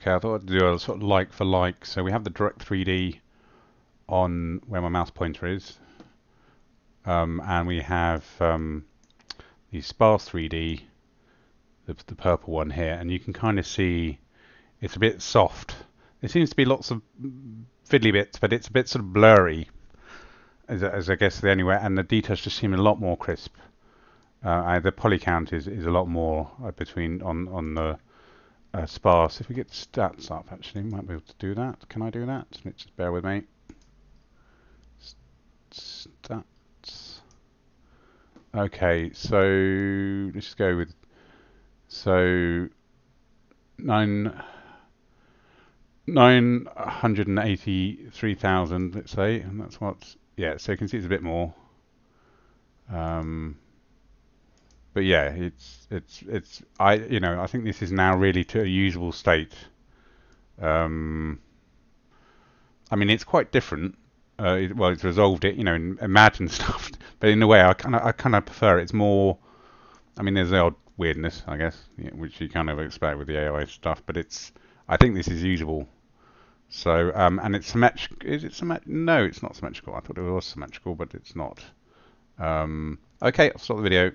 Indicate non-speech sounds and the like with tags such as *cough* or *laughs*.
Okay, I thought I'd do a sort of like for like. So we have the Direct 3D on where my mouse pointer is, um, and we have um, the Sparse 3D, the, the purple one here, and you can kind of see it's a bit soft. There seems to be lots of fiddly bits, but it's a bit sort of blurry, as, as I guess the way, and the details just seem a lot more crisp. Uh, the poly count is, is a lot more uh, between on on the uh, sparse. If we get stats up, actually, might be able to do that. Can I do that? Just bear with me. Stats. Okay, so let's go with so nine nine hundred and eighty three thousand. Let's say, and that's what. Yeah, so you can see it's a bit more. Um, but yeah, it's it's it's I you know I think this is now really to a usable state. Um, I mean, it's quite different. Uh, it, well, it's resolved it, you know, in, imagine *laughs* stuff, but in a way, I kind of I kind of prefer it. It's more. I mean, there's the odd weirdness, I guess, which you kind of expect with the AI stuff, but it's. I think this is usable. So, um, and it's symmetrical. Is it symmetrical? No, it's not symmetrical. I thought it was symmetrical, but it's not. Um, okay, I'll stop the video.